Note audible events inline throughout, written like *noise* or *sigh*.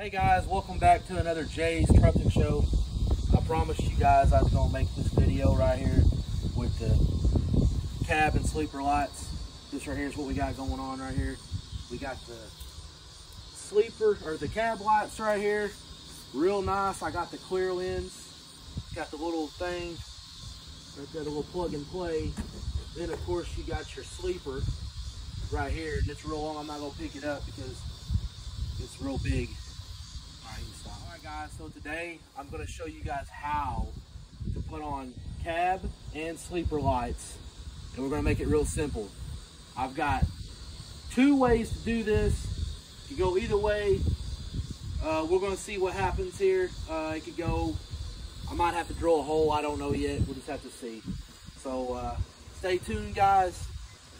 Hey guys, welcome back to another Jay's Trucking Show. I promised you guys I was going to make this video right here with the cab and sleeper lights. This right here is what we got going on right here. We got the sleeper, or the cab lights right here. Real nice. I got the clear lens. Got the little thing, right there, the little plug and play. Then of course you got your sleeper right here. And it's real long. I'm not going to pick it up because it's real big. Alright guys, so today I'm going to show you guys how to put on cab and sleeper lights. And we're going to make it real simple. I've got two ways to do this. You go either way. Uh, we're going to see what happens here. Uh, it could go, I might have to drill a hole. I don't know yet. We'll just have to see. So uh, stay tuned guys.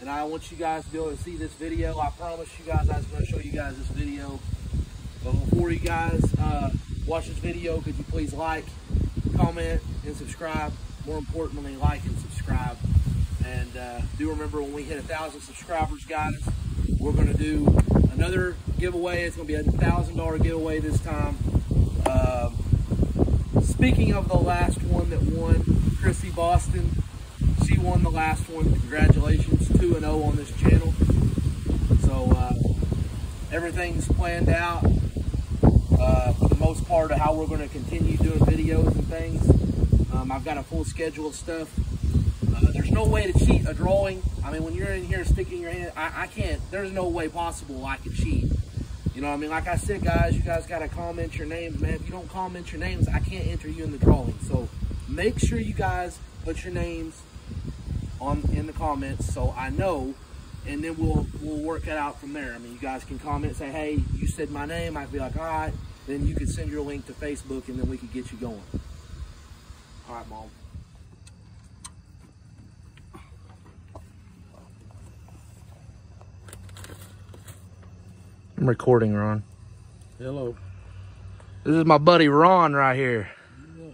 And I want you guys to be able to see this video. I promise you guys I was going to show you guys this video. But before you guys uh, watch this video, could you please like, comment, and subscribe? More importantly, like and subscribe. And uh, do remember when we hit a thousand subscribers, guys, we're going to do another giveaway. It's going to be a thousand dollar giveaway this time. Uh, speaking of the last one that won, Chrissy Boston, she won the last one. Congratulations, 2 and 0 on this channel. So uh, everything's planned out uh, for the most part of how we're going to continue doing videos and things. Um, I've got a full schedule of stuff. Uh, there's no way to cheat a drawing. I mean, when you're in here sticking your hand, I, I can't. There's no way possible I could cheat. You know I mean? Like I said, guys, you guys got to comment your names, man. If you don't comment your names, I can't enter you in the drawing. So make sure you guys put your names on in the comments so I know and then we'll we'll work it out from there. I mean, you guys can comment, say, hey, you said my name. I'd be like, all right. Then you could send your link to Facebook, and then we could get you going. All right, Mom. I'm recording, Ron. Hello. This is my buddy Ron right here. Yeah.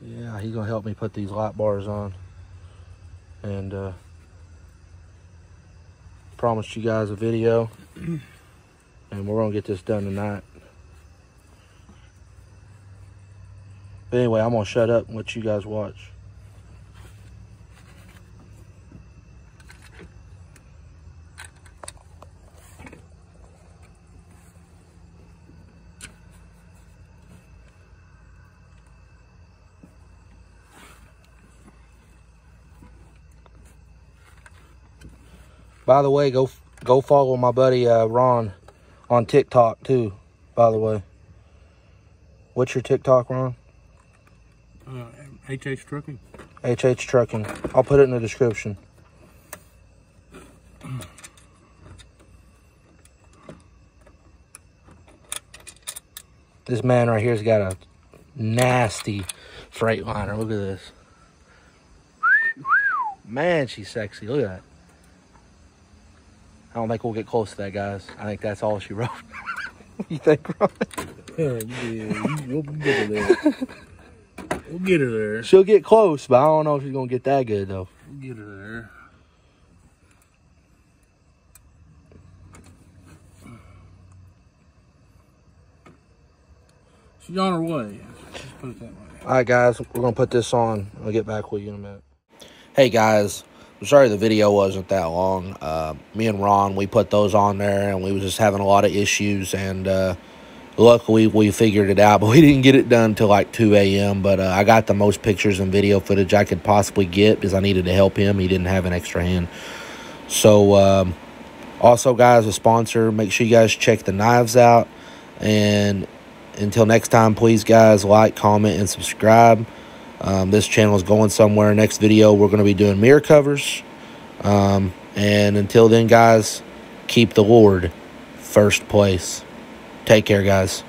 Yeah, he's gonna help me put these light bars on. And uh promised you guys a video. *clears throat* and we're gonna get this done tonight. But anyway, I'm gonna shut up and let you guys watch. By the way, go go follow my buddy uh, Ron on TikTok too. By the way, what's your TikTok, Ron? Uh, HH Trucking. HH Trucking. I'll put it in the description. This man right here's got a nasty Freightliner. Look at this. Man, she's sexy. Look at that. I don't think we'll get close to that, guys. I think that's all she wrote. *laughs* you think, Ron? *laughs* Yeah, we'll get her there. We'll get her there. She'll get close, but I don't know if she's gonna get that good though. We'll get her there. She's on her way. Let's put it that way. All right, guys, we're gonna put this on. I'll get back with you in a minute. Hey, guys, I'm sorry the video wasn't that long. Uh, me and Ron, we put those on there, and we was just having a lot of issues, and uh, luckily we figured it out, *laughs* but we didn't get it done until like 2 a.m. But uh, I got the most pictures and video footage I could possibly get because I needed to help him. He didn't have an extra hand. So, um, also, guys, a sponsor. Make sure you guys check the knives out, and until next time, please, guys, like, comment, and subscribe. Um, this channel is going somewhere. Next video, we're going to be doing mirror covers. Um, and until then, guys, keep the Lord first place. Take care, guys.